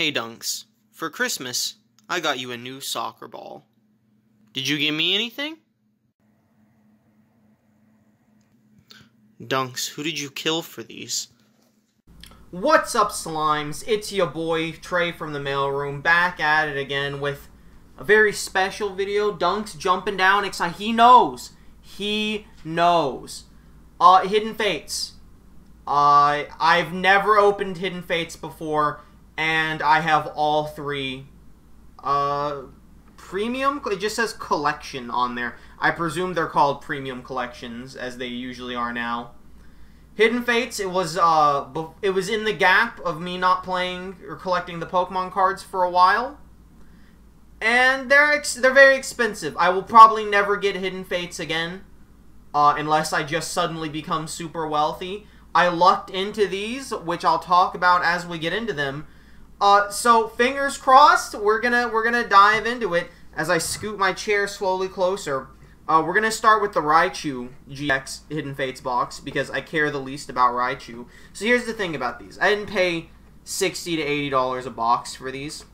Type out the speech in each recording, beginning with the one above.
Hey Dunks, for Christmas, I got you a new soccer ball. Did you give me anything? Dunks, who did you kill for these? What's up, slimes? It's your boy Trey from the mailroom, back at it again with a very special video. Dunks jumping down, excited. He knows. He knows. Uh, Hidden Fates. Uh, I've never opened Hidden Fates before, and I have all three. Uh, premium? It just says collection on there. I presume they're called premium collections, as they usually are now. Hidden Fates, it was uh, it was in the gap of me not playing or collecting the Pokemon cards for a while, and they're they're very expensive. I will probably never get Hidden Fates again, uh, unless I just suddenly become super wealthy. I lucked into these, which I'll talk about as we get into them. Uh, so fingers crossed, we're gonna we're gonna dive into it as I scoot my chair slowly closer. Uh, we're gonna start with the Raichu GX Hidden Fates box because I care the least about Raichu. So here's the thing about these: I didn't pay sixty to eighty dollars a box for these.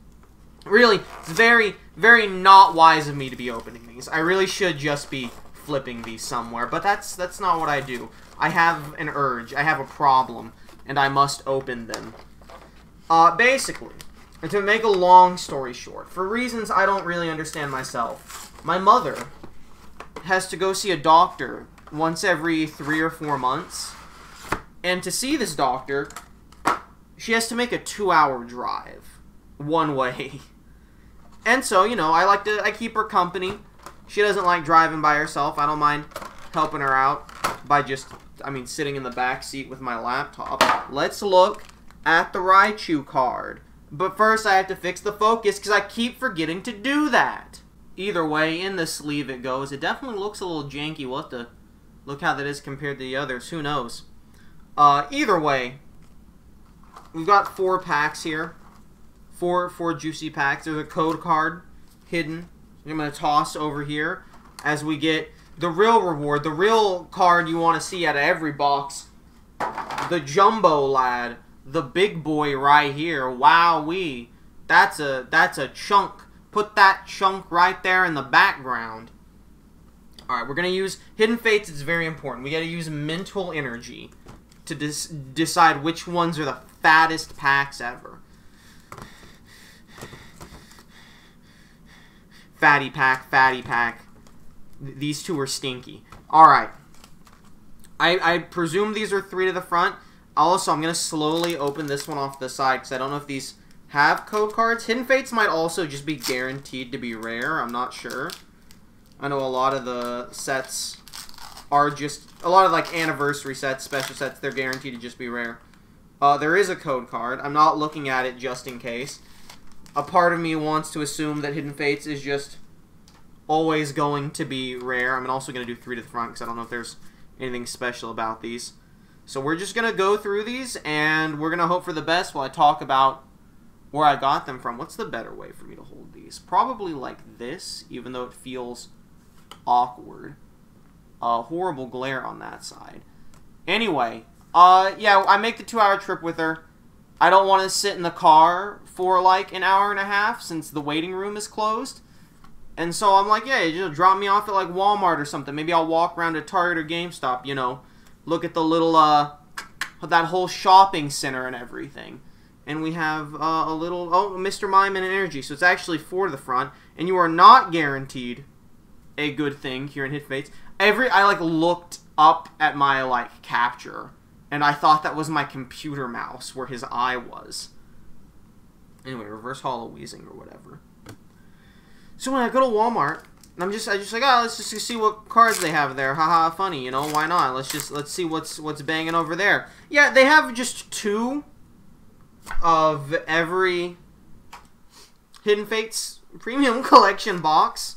Really, it's very, very not wise of me to be opening these. I really should just be flipping these somewhere, but that's that's not what I do. I have an urge, I have a problem, and I must open them. Uh, basically, to make a long story short, for reasons I don't really understand myself, my mother has to go see a doctor once every three or four months. And to see this doctor, she has to make a two hour drive one way. And so, you know, I like to, I keep her company. She doesn't like driving by herself. I don't mind helping her out by just, I mean, sitting in the back seat with my laptop. Let's look at the Raichu card. But first, I have to fix the focus because I keep forgetting to do that. Either way, in the sleeve it goes. It definitely looks a little janky. We'll have to look how that is compared to the others. Who knows? Uh, either way, we've got four packs here. Four, four juicy packs. There's a code card hidden. I'm going to toss over here as we get the real reward. The real card you want to see out of every box. The Jumbo Lad. The big boy right here. Wow, we that's a, that's a chunk put that chunk right there in the background. Alright, we're going to use Hidden Fates. It's very important. we got to use mental energy to decide which ones are the fattest packs ever. Fatty pack, fatty pack. These two are stinky. Alright. I, I presume these are three to the front. Also, I'm going to slowly open this one off the side because I don't know if these have code cards. Hidden Fates might also just be guaranteed to be rare. I'm not sure. I know a lot of the sets are just... A lot of, like, anniversary sets, special sets, they're guaranteed to just be rare. Uh, there is a code card. I'm not looking at it just in case. A part of me wants to assume that Hidden Fates is just always going to be rare. I'm also going to do three to the front because I don't know if there's anything special about these. So we're just going to go through these, and we're going to hope for the best while I talk about where I got them from. What's the better way for me to hold these? Probably like this, even though it feels awkward. Uh, horrible glare on that side. Anyway, uh, yeah, I make the two-hour trip with her. I don't want to sit in the car for like an hour and a half since the waiting room is closed. And so I'm like, yeah, just drop me off at like Walmart or something. Maybe I'll walk around to Target or GameStop, you know, look at the little, uh, that whole shopping center and everything and we have uh, a little oh Mr. Mime and energy. So it's actually for the front, and you are not guaranteed a good thing here in Hidden Fates. Every I like looked up at my like capture, and I thought that was my computer mouse where his eye was. Anyway, reverse holo Weezing or whatever. So when I go to Walmart, I'm just I just like oh let's just see what cards they have there. Haha, funny, you know why not? Let's just let's see what's what's banging over there. Yeah, they have just two of every Hidden Fates premium collection box.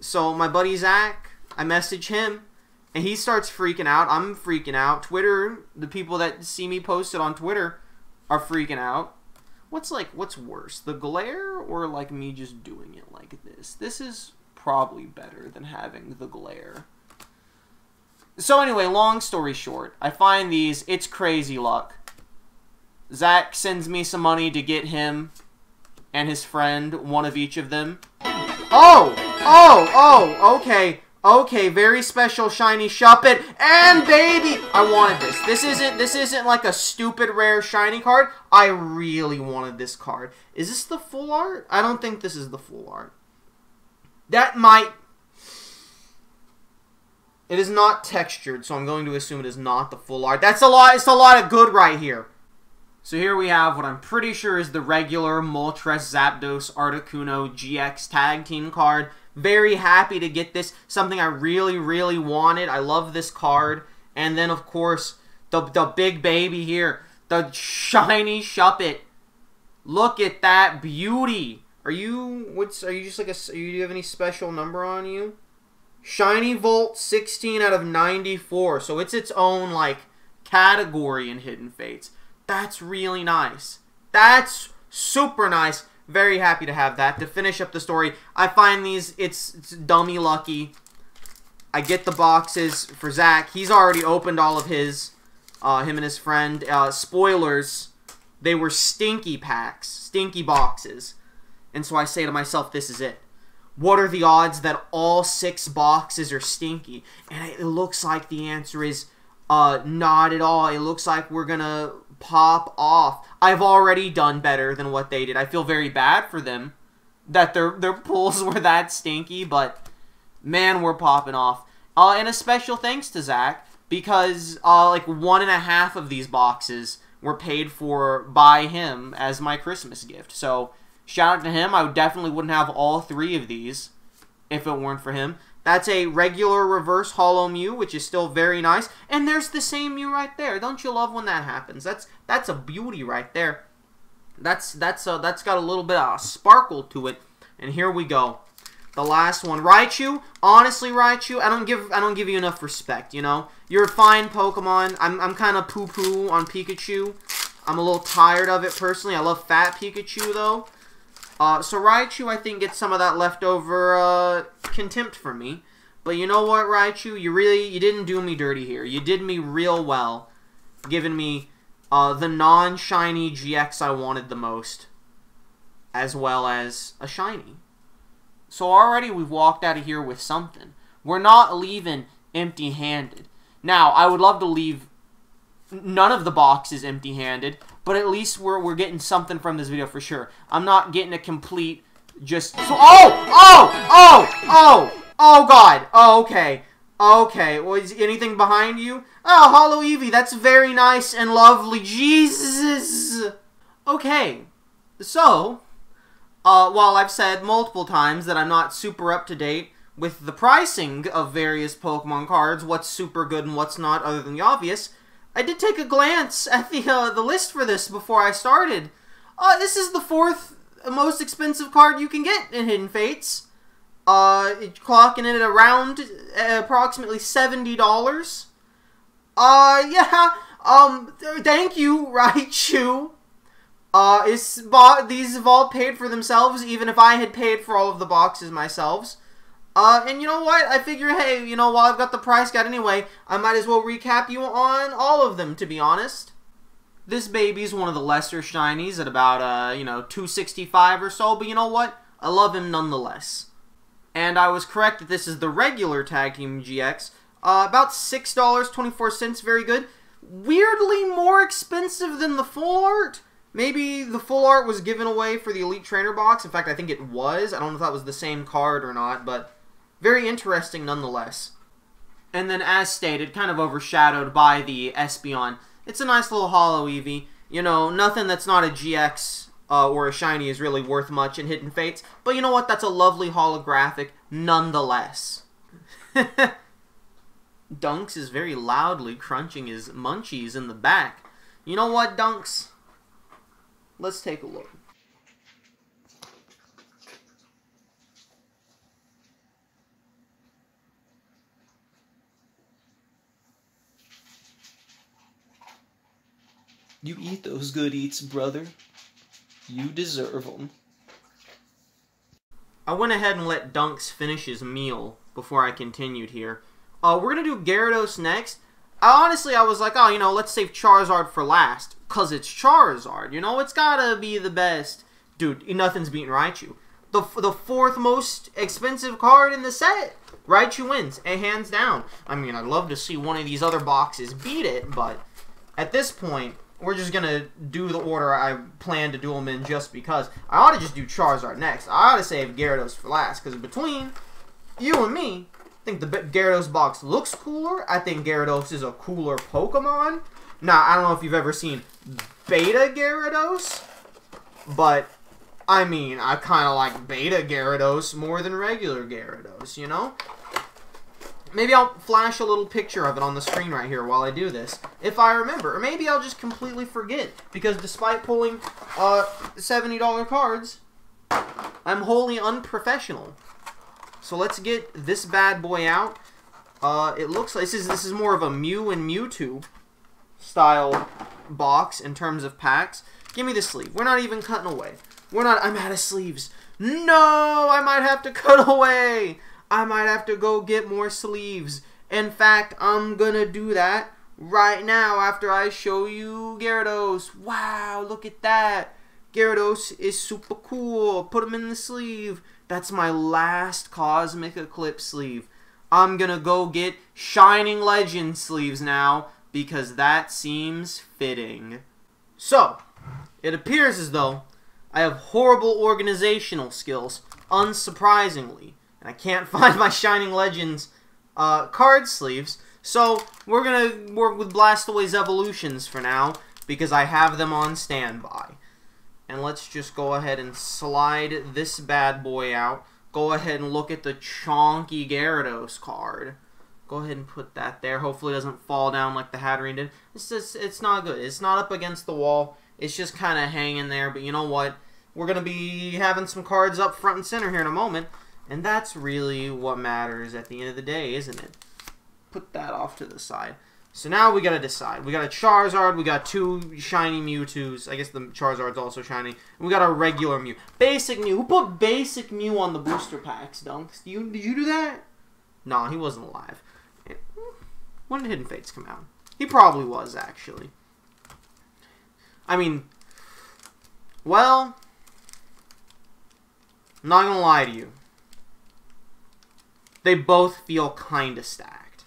So my buddy Zach, I message him, and he starts freaking out. I'm freaking out. Twitter, the people that see me posted on Twitter, are freaking out. What's like what's worse, the glare or like me just doing it like this? This is probably better than having the glare. So anyway, long story short, I find these. It's crazy luck. Zach sends me some money to get him and his friend, one of each of them. Oh! Oh! Oh! Okay. Okay, very special shiny Shuppet and baby. I wanted this. This isn't this isn't like a stupid rare shiny card. I really wanted this card. Is this the full art? I don't think this is the full art. That might It is not textured, so I'm going to assume it is not the full art. That's a lot. It's a lot of good right here. So here we have what I'm pretty sure is the regular Moltres Zapdos Articuno GX tag team card. Very happy to get this. Something I really, really wanted. I love this card. And then, of course, the, the big baby here. The shiny Shuppet. Look at that beauty. Are you, what's, are you just like a, do you have any special number on you? Shiny Vault 16 out of 94. So it's its own, like, category in Hidden Fates. That's really nice. That's super nice. Very happy to have that. To finish up the story, I find these, it's, it's dummy lucky. I get the boxes for Zach. He's already opened all of his, uh, him and his friend. Uh, spoilers, they were stinky packs, stinky boxes. And so I say to myself, this is it. What are the odds that all six boxes are stinky? And it looks like the answer is uh, not at all. It looks like we're gonna pop off. I've already done better than what they did. I feel very bad for them that their their pulls were that stinky, but man, we're popping off. Uh, and a special thanks to Zach because uh, like one and a half of these boxes were paid for by him as my Christmas gift. So shout out to him. I definitely wouldn't have all three of these if it weren't for him. That's a regular reverse holo Mew, which is still very nice. And there's the same Mew right there. Don't you love when that happens? That's that's a beauty right there. That's that's uh, that's got a little bit of sparkle to it. And here we go. The last one, Raichu. Honestly, Raichu, I don't give I don't give you enough respect. You know, you're a fine Pokemon. I'm I'm kind of poo poo on Pikachu. I'm a little tired of it personally. I love Fat Pikachu though. Uh, so Raichu, I think, gets some of that leftover uh, contempt from me. But you know what, Raichu? You really, you didn't do me dirty here. You did me real well, giving me uh, the non-shiny GX I wanted the most, as well as a shiny. So already we've walked out of here with something. We're not leaving empty-handed. Now, I would love to leave none of the boxes is empty-handed, but at least we're, we're getting something from this video for sure. I'm not getting a complete just... Oh! Oh! Oh! Oh! Oh, God! Oh, okay. Okay, was anything behind you? Oh, Holo Eevee, that's very nice and lovely. Jesus! Okay, so, uh, while I've said multiple times that I'm not super up to date with the pricing of various Pokemon cards, what's super good and what's not other than the obvious, I did take a glance at the uh, the list for this before I started. Uh, this is the fourth most expensive card you can get in Hidden Fates. Uh, clocking in at around uh, approximately seventy dollars. Uh, yeah. Um, thank you, Raichu. Uh, bought. These have all paid for themselves, even if I had paid for all of the boxes myself. Uh, and you know what? I figure, hey, you know, while I've got the price guide anyway, I might as well recap you on all of them, to be honest. This baby's one of the lesser shinies at about, uh, you know, 265 or so, but you know what? I love him nonetheless. And I was correct that this is the regular Tag Team GX. Uh, about $6.24, very good. Weirdly more expensive than the full art. Maybe the full art was given away for the Elite Trainer box. In fact, I think it was. I don't know if that was the same card or not, but very interesting nonetheless. And then, as stated, kind of overshadowed by the Espeon, it's a nice little holo Eevee. You know, nothing that's not a GX uh, or a shiny is really worth much in Hidden Fates. But you know what? That's a lovely holographic nonetheless. Dunks is very loudly crunching his munchies in the back. You know what, Dunks? Let's take a look. You eat those good eats, brother. You deserve them. I went ahead and let Dunks finish his meal before I continued here. Uh, we're going to do Gyarados next. I, honestly, I was like, oh, you know, let's save Charizard for last. Because it's Charizard. You know, it's got to be the best dude, nothing's beating Raichu. The, the fourth most expensive card in the set. Raichu wins, and hands down. I mean, I'd love to see one of these other boxes beat it, but at this point, we're just gonna do the order I plan to do them in just because. I ought to just do Charizard next. I ought to save Gyarados for last, because between you and me, I think the Gyarados box looks cooler. I think Gyarados is a cooler Pokemon. Now, I don't know if you've ever seen Beta Gyarados, but I mean, I kind of like Beta Gyarados more than regular Gyarados, you know? Maybe I'll flash a little picture of it on the screen right here while I do this, if I remember. Or maybe I'll just completely forget, because despite pulling uh, $70 cards, I'm wholly unprofessional. So let's get this bad boy out. Uh, it looks like this is this is more of a Mew and Mewtwo style box in terms of packs. Give me the sleeve. We're not even cutting away. We're not. I'm out of sleeves. No, I might have to cut away. I might have to go get more sleeves. In fact, I'm gonna do that right now after I show you Gyarados. Wow, look at that. Gyarados is super cool. Put him in the sleeve. That's my last Cosmic Eclipse sleeve. I'm gonna go get Shining Legend sleeves now because that seems fitting. So, it appears as though I have horrible organizational skills, unsurprisingly and I can't find my Shining Legends uh, card sleeves. So we're gonna work with Blastoise evolutions for now because I have them on standby. And let's just go ahead and slide this bad boy out. Go ahead and look at the chonky Gyarados card. Go ahead and put that there. Hopefully it doesn't fall down like the Hatterene did. It's just, it's not good. It's not up against the wall. It's just kind of hanging there. But you know what? We're going to be having some cards up front and center here in a moment. And that's really what matters at the end of the day, isn't it? Put that off to the side. So now we gotta decide. We got a Charizard, we got two shiny Mewtwo's. I guess the Charizard's also shiny. And we got a regular Mew. Basic Mew. Who put basic Mew on the booster packs, Dunks? You, did you do that? No, he wasn't alive. Eh, when did Hidden Fates come out? He probably was, actually. I mean, well, not gonna lie to you they both feel kind of stacked.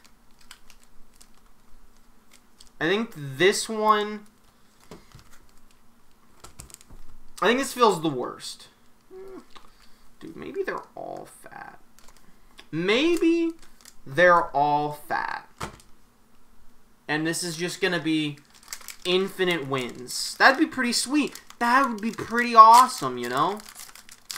I think this one... I think this feels the worst. Dude, maybe they're all fat. Maybe they're all fat. And this is just going to be infinite wins. That'd be pretty sweet. That would be pretty awesome, you know?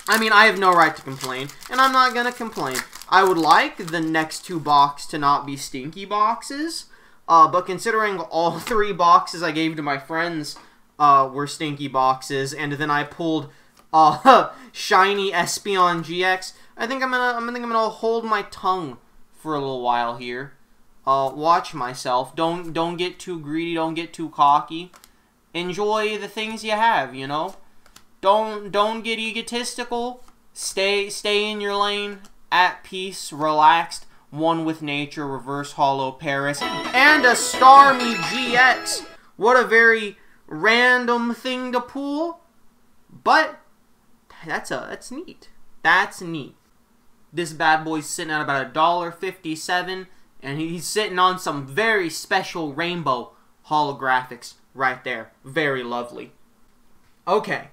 I mean, I have no right to complain, and I'm not going to complain. I would like the next two box to not be stinky boxes, uh, but considering all three boxes I gave to my friends uh, were stinky boxes, and then I pulled uh, shiny Espeon GX, I think I'm gonna I think I'm gonna hold my tongue for a little while here. Uh, watch myself. Don't don't get too greedy. Don't get too cocky. Enjoy the things you have. You know. Don't don't get egotistical. Stay stay in your lane at peace, relaxed, one with nature, reverse holo Paras, and a Starmie GX. What a very random thing to pull, but that's a that's neat. That's neat. This bad boy's sitting at about a dollar fifty-seven, and he's sitting on some very special rainbow holographics right there. Very lovely. Okay,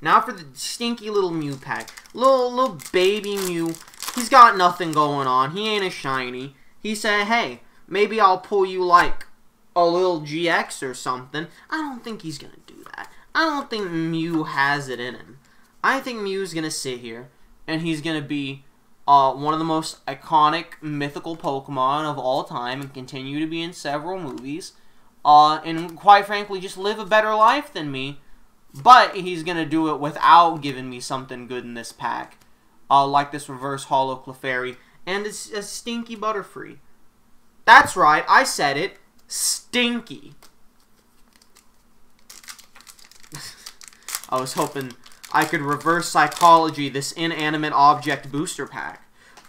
now for the stinky little Mew pack. Little little baby Mew He's got nothing going on. He ain't a shiny. He said, hey, maybe I'll pull you like a little GX or something. I don't think he's going to do that. I don't think Mew has it in him. I think Mew's going to sit here, and he's going to be uh, one of the most iconic mythical Pokemon of all time and continue to be in several movies. Uh, and quite frankly, just live a better life than me. But he's going to do it without giving me something good in this pack uh, like this reverse holo Clefairy, and it's a stinky Butterfree. That's right, I said it. Stinky. I was hoping I could reverse psychology this inanimate object booster pack.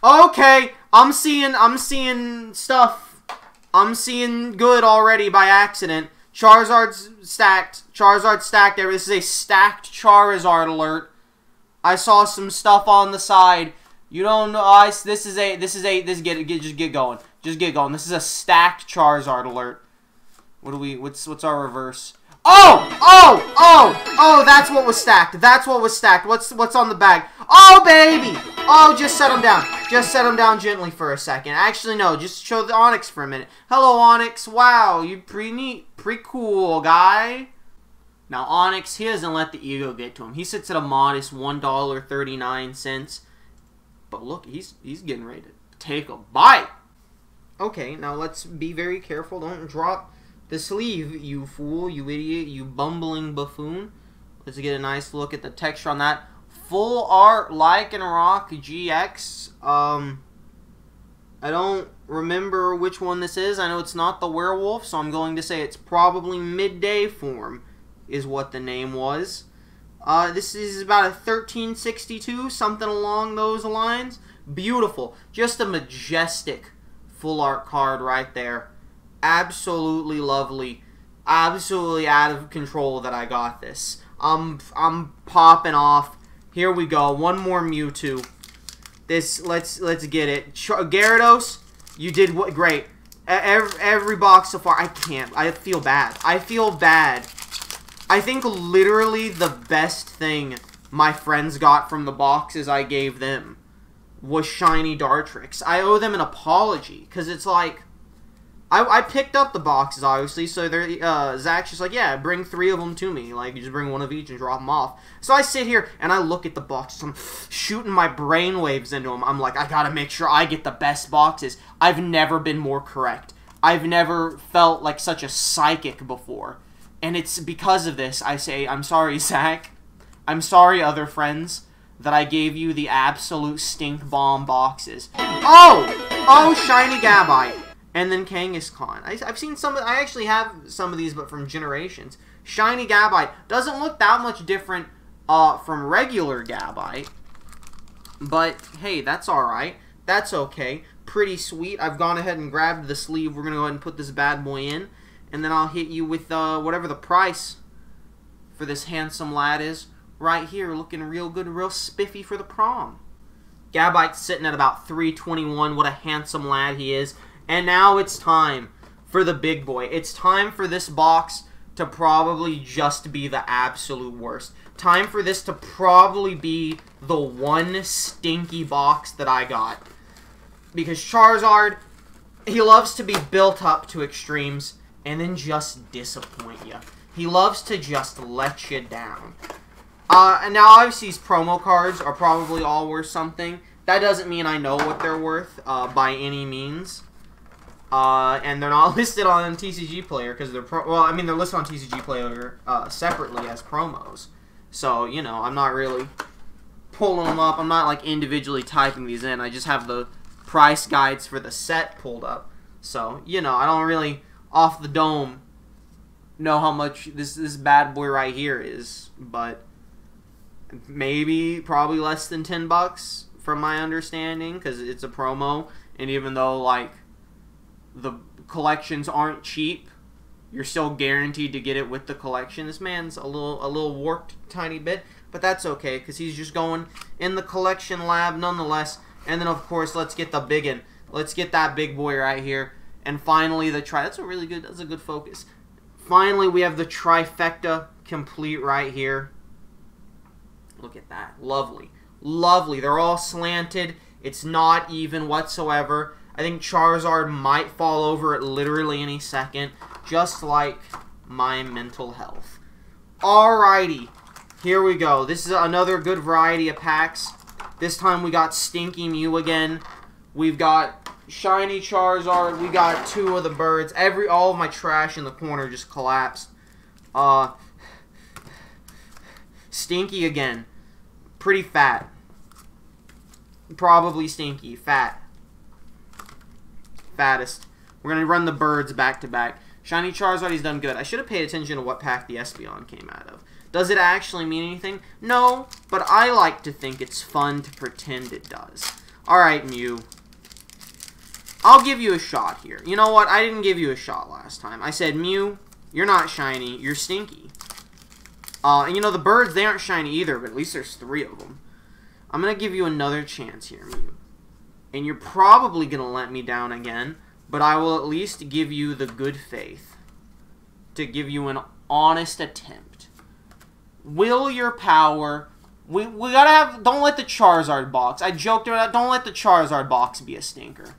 Okay, I'm seeing I'm seeing stuff. I'm seeing good already by accident. Charizard's stacked. Charizard stacked. This is a stacked Charizard alert. I saw some stuff on the side. You don't know. I, this is a. This is a. This get, get just get going. Just get going. This is a stacked Charizard alert. What do we? What's what's our reverse? Oh! Oh! Oh! Oh! That's what was stacked. That's what was stacked. What's what's on the bag? Oh, baby! Oh, just set him down. Just set him down gently for a second. Actually, no. Just show the Onix for a minute. Hello, Onix. Wow, you pretty neat. Pretty cool, guy. Now, Onix, he doesn't let the ego get to him. He sits at a modest $1.39. But look, he's he's getting ready to take a bite. Okay, now let's be very careful. Don't drop the sleeve, you fool, you idiot, you bumbling buffoon. Let's get a nice look at the texture on that. Full art Lycanroc GX. Um, I don't remember which one this is. I know it's not the werewolf, so I'm going to say it's probably midday form is what the name was. Uh, this is about a 1362, something along those lines. Beautiful. Just a majestic full art card right there absolutely lovely, absolutely out of control that I got this. I'm I'm popping off. Here we go. One more Mewtwo. This let's let's get it. Ch Gyarados, you did what great. Every, every box so far, I can't. I feel bad. I feel bad. I think literally the best thing my friends got from the boxes I gave them was shiny Dartrix. I owe them an apology because it's like I, I picked up the boxes, obviously, so they're, uh, Zach's just like, yeah, bring three of them to me. Like, you just bring one of each and drop them off. So I sit here, and I look at the boxes. I'm shooting my brainwaves into them. I'm like, I gotta make sure I get the best boxes. I've never been more correct. I've never felt like such a psychic before. And it's because of this, I say, I'm sorry, Zach. I'm sorry, other friends, that I gave you the absolute stink bomb boxes. Oh! Oh, shiny Gabite and then Kangaskhan. I, have seen some. I actually have some of these, but from generations. Shiny Gabite doesn't look that much different uh, from regular Gabite, but hey, that's all right. That's okay. Pretty sweet. I've gone ahead and grabbed the sleeve. We're gonna go ahead and put this bad boy in, and then I'll hit you with uh, whatever the price for this handsome lad is. Right here, looking real good, real spiffy for the prom. Gabite's sitting at about 321. What a handsome lad he is. And now it's time for the big boy. It's time for this box to probably just be the absolute worst. Time for this to probably be the one stinky box that I got. Because Charizard, he loves to be built up to extremes and then just disappoint you. He loves to just let you down. Uh, and now obviously these promo cards are probably all worth something. That doesn't mean I know what they're worth uh, by any means. Uh, and they're not listed on TCG Player because they're pro- well, I mean they're listed on TCG Player uh, separately as promos. So you know, I'm not really pulling them up. I'm not like individually typing these in. I just have the price guides for the set pulled up. So you know, I don't really off the dome know how much this this bad boy right here is, but maybe probably less than ten bucks from my understanding because it's a promo. And even though like the collections aren't cheap, you're still guaranteed to get it with the collection. This man's a little a little warped tiny bit, but that's okay because he's just going in the collection lab nonetheless. And then of course, let's get the big one. Let's get that big boy right here. And finally, the try. That's a really good. That's a good focus. Finally, we have the trifecta complete right here. Look at that. Lovely. Lovely. They're all slanted. It's not even whatsoever. I think Charizard might fall over at literally any second, just like my mental health. Alrighty, here we go. This is another good variety of packs. This time we got Stinky Mew again. We've got Shiny Charizard. We got two of the birds. Every All of my trash in the corner just collapsed. Uh, Stinky again. Pretty fat. Probably stinky. Fat fattest. We're going to run the birds back to back. Shiny Charizard, he's done good. I should have paid attention to what pack the Espeon came out of. Does it actually mean anything? No, but I like to think it's fun to pretend it does. Alright, Mew. I'll give you a shot here. You know what? I didn't give you a shot last time. I said, Mew, You're not shiny. You're stinky. Uh, and you know, the birds, they aren't shiny either, but at least there's three of them. I'm going to give you another chance here, Mew. And you're probably going to let me down again, but I will at least give you the good faith to give you an honest attempt. Will your power... We, we gotta have... Don't let the Charizard box... I joked about Don't let the Charizard box be a stinker.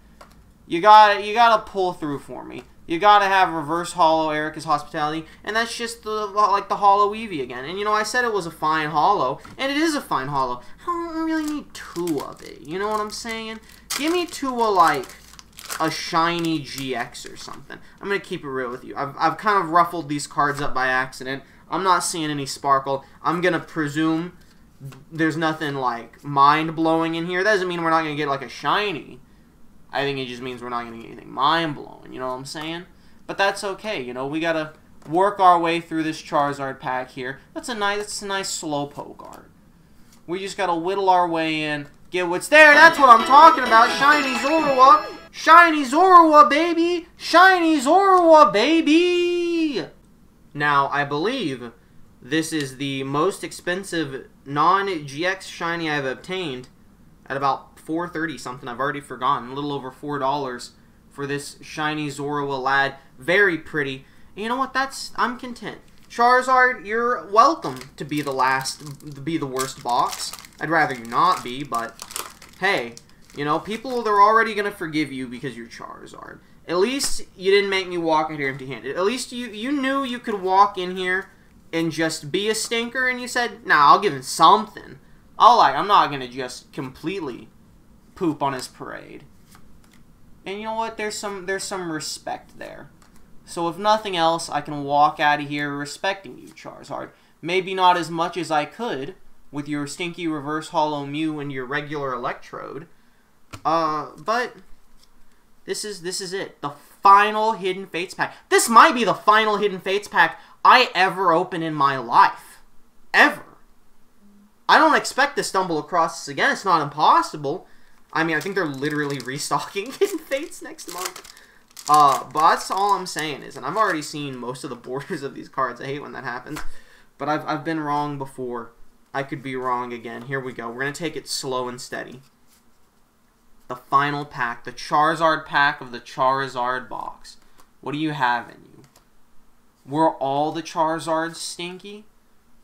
You gotta, you gotta pull through for me. You gotta have reverse holo Erika's hospitality, and that's just the like the holo Eevee again. And you know, I said it was a fine holo, and it is a fine holo. I don't really need two of it. You know what I'm saying? Give me two of like a shiny GX or something. I'm gonna keep it real with you. I've I've kind of ruffled these cards up by accident. I'm not seeing any sparkle. I'm gonna presume there's nothing like mind blowing in here. That doesn't mean we're not gonna get like a shiny. I think it just means we're not going to get anything mind blowing. You know what I'm saying? But that's okay. You know, we got to work our way through this Charizard pack here. That's a nice, that's a nice Slowpoke art. We just got to whittle our way in, get what's there. That's what I'm talking about. Shiny Zorua. Shiny Zorua, baby. Shiny Zorua, baby. Now, I believe this is the most expensive non-GX shiny I've obtained at about 430 something. I've already forgotten. A little over four dollars for this shiny Zorua lad. Very pretty. And you know what? That's I'm content. Charizard, you're welcome to be the last, to be the worst box. I'd rather you not be, but hey, you know, people they're already gonna forgive you because you're Charizard. At least you didn't make me walk in here empty-handed. At least you you knew you could walk in here and just be a stinker, and you said, "Nah, I'll give him something." I'll like, I'm not gonna just completely poop on his parade. And you know what? There's some there's some respect there. So if nothing else, I can walk out of here respecting you, Charizard. Maybe not as much as I could with your stinky reverse holo Mew and your regular Electrode. Uh, but this is this is it. The final Hidden Fates pack. This might be the final Hidden Fates pack I ever open in my life. Ever. I don't expect to stumble across this again. It's not impossible. I mean, I think they're literally restocking in Fates next month. Uh, but that's all I'm saying is, and I've already seen most of the borders of these cards. I hate when that happens. But I've, I've been wrong before. I could be wrong again. Here we go. We're going to take it slow and steady. The final pack. The Charizard pack of the Charizard box. What do you have in you? Were all the Charizards stinky?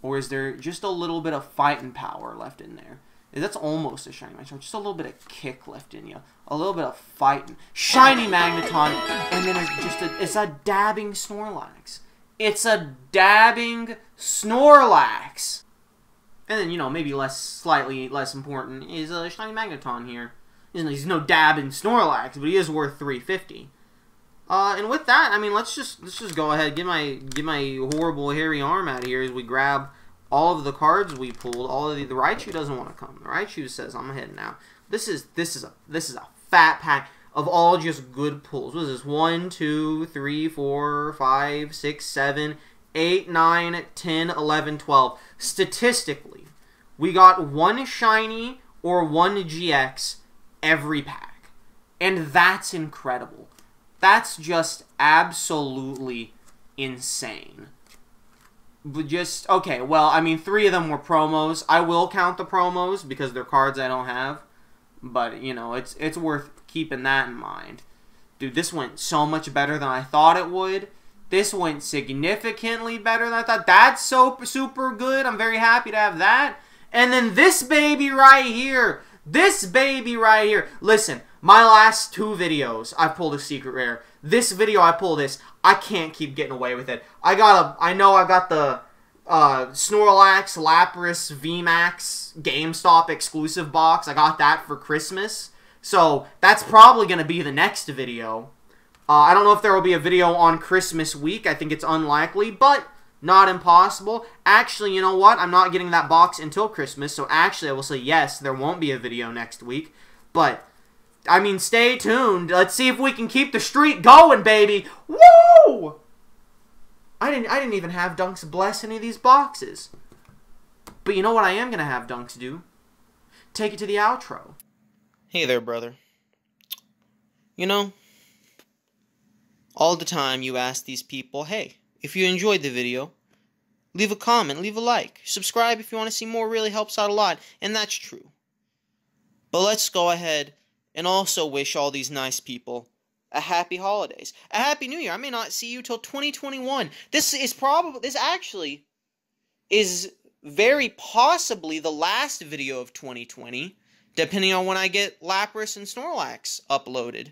Or is there just a little bit of fighting power left in there? That's almost a shiny Magneton. Just a little bit of kick left in you. A little bit of fighting. Shiny Magneton. And then it's just a, it's a dabbing Snorlax. It's a dabbing Snorlax. And then, you know, maybe less, slightly less important is a shiny Magneton here. He's no dabbing Snorlax, but he is worth 350. Uh, and with that, I mean, let's just let's just go ahead, get my get my horrible hairy arm out of here as we grab all of the cards we pulled, all of the, the Raichu doesn't want to come. The Raichu says, I'm ahead now. This is this is a this is a fat pack of all just good pulls. What is this? 1, 2, 3, 4, 5, 6, 7, 8, 9, 10, 11, 12. Statistically, we got one shiny or one GX every pack. And that's incredible. That's just absolutely insane. But just okay. Well, I mean, three of them were promos. I will count the promos because they're cards I don't have. But you know, it's it's worth keeping that in mind. Dude, this went so much better than I thought it would. This went significantly better than I thought. That's so super good. I'm very happy to have that. And then this baby right here. This baby right here. Listen, my last two videos, I pulled a secret rare. This video, I pull this. I can't keep getting away with it. I got a, I know I got the uh, Snorlax, Lapras, VMAX, GameStop exclusive box. I got that for Christmas. So that's probably going to be the next video. Uh, I don't know if there will be a video on Christmas week. I think it's unlikely, but not impossible. Actually, you know what? I'm not getting that box until Christmas, so actually I will say yes, there won't be a video next week. But I mean, stay tuned. Let's see if we can keep the streak going, baby. Woo! I didn't I didn't even have Dunks bless any of these boxes. But you know what I am going to have Dunks do? Take it to the outro. Hey there, brother. You know, all the time you ask these people, hey, if you enjoyed the video, leave a comment, leave a like, subscribe if you want to see more, really helps out a lot, and that's true. But let's go ahead and also wish all these nice people a happy holidays, a happy new year. I may not see you till 2021. This is probably, this actually is very possibly the last video of 2020, depending on when I get Lapras and Snorlax uploaded.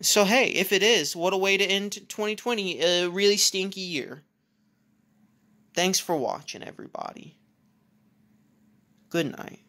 So, hey, if it is, what a way to end 2020, a really stinky year. Thanks for watching, everybody. Good night.